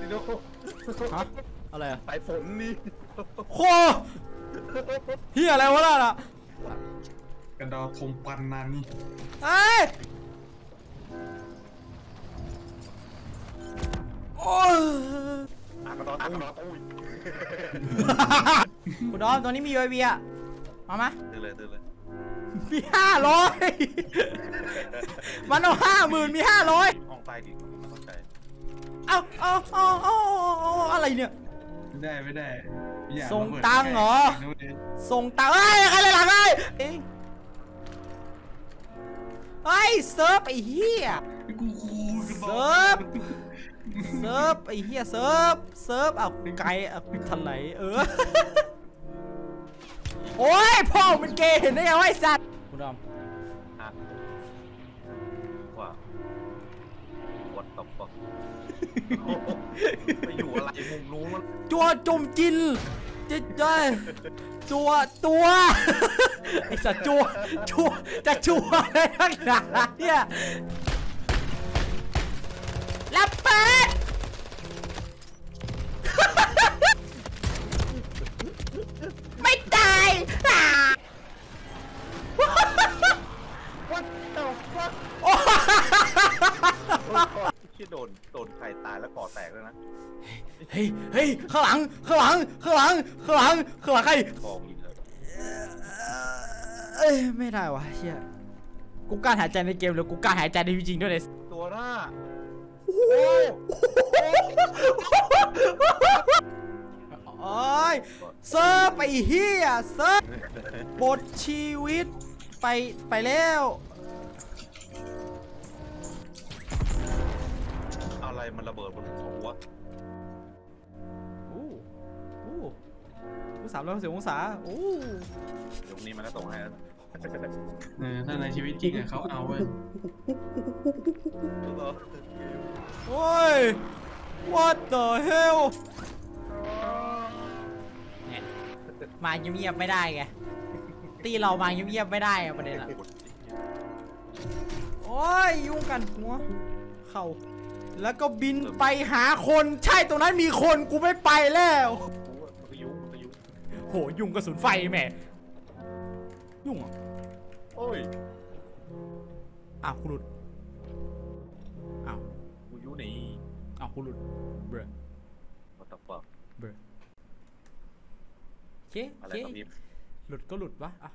ดิโนฮะอะไรอะสายฝนนี่โคเฮียอะไรวะล่ะน่ะกระดอทงปันนานี่เอ้โอ้อะกดออะกดอนอุ้ยคุณดอมตอนนี้มี UAV อะมามาตื่นเลยตื่นเลยมีห้าร้อยมันเอาห้าหมื่นมีห้าร้อยห้องใต้ดิน อาเอาเอาเอาเอาอะไรเนี่ย ไม่ได้ไม่ได้อย่าส่งระบิดตังค์เหรอดูดิส่งตังค์เอ้ยใครเลยหลังเอ้ยเอ้ยเฮ้ยเซิร์ฟไอ้เหี้ย กูกูจะบอกเซิร์ฟเซิร์ฟไอ้เหี้ยเซิร์ฟ เซิร์ฟเอาไกลเอาทันไหนเออ โอ้ยพ่อมันเกย์เห็นได้ยังวะไอ้สัตว์คุณดอมฮะว่า what the fuck ไปอยู่อะไรมุมนู้นมันจัวจมจินจิตใจจัวตัวไอ้สัตว์จัวจัวจะจัวอะไรทั้งหนาเนี่ยแล้วเปิดไม่ตายอ่า what the fuck โอ้ ที่โดนโดนใครตายแล้วก่อแตกเลยนะเฮ้ยเฮ้ยข้างหลังข้างหลังข้างหลังข้างหลังข้างหลังใครทองยิงเลยเอ้ยไม่ได้วะเชี่ยกูกล้ารหายใจในเกมหรือกูกล้ารหายใจในชีวิตจริงด้วยเนี่ยตัวหน้าโอ้ยเซิร์ฟไปเฮียเซิร์ฟบทชีวิตไปไปแล้ว อะไรมันระเบิดบนเขาวะอู้อู้อู้สามร้อยสิบองศาอู้เดี๋ยวนี้มันก็ตรงให้แล้วเออถ้าในชีวิตจริงอะเขาเอาเว้ยโอ้ย what the hell เนี่ยมาเงียบๆไม่ได้ไงตีเรามาเงียบๆไม่ได้อะประเด็นอะโอ้ยยุ่งกันหัว เข่าแล้วก็บินไปหาคนใช่ตรงนั้นมีคนกูไม่ไปแล้วมันก็ยุ่งมันก็ยุ่งโหยุงกระสุนไฟแหม่ยุ่งเหรอะโอ้ยอ้าวกูหลุดอ้าวกูยุ่งนี่อ้าวกูหลุดเบร what the fuck เบรโอเคอะโอไรเคครับพี่หลุดก็หลุดวะอะ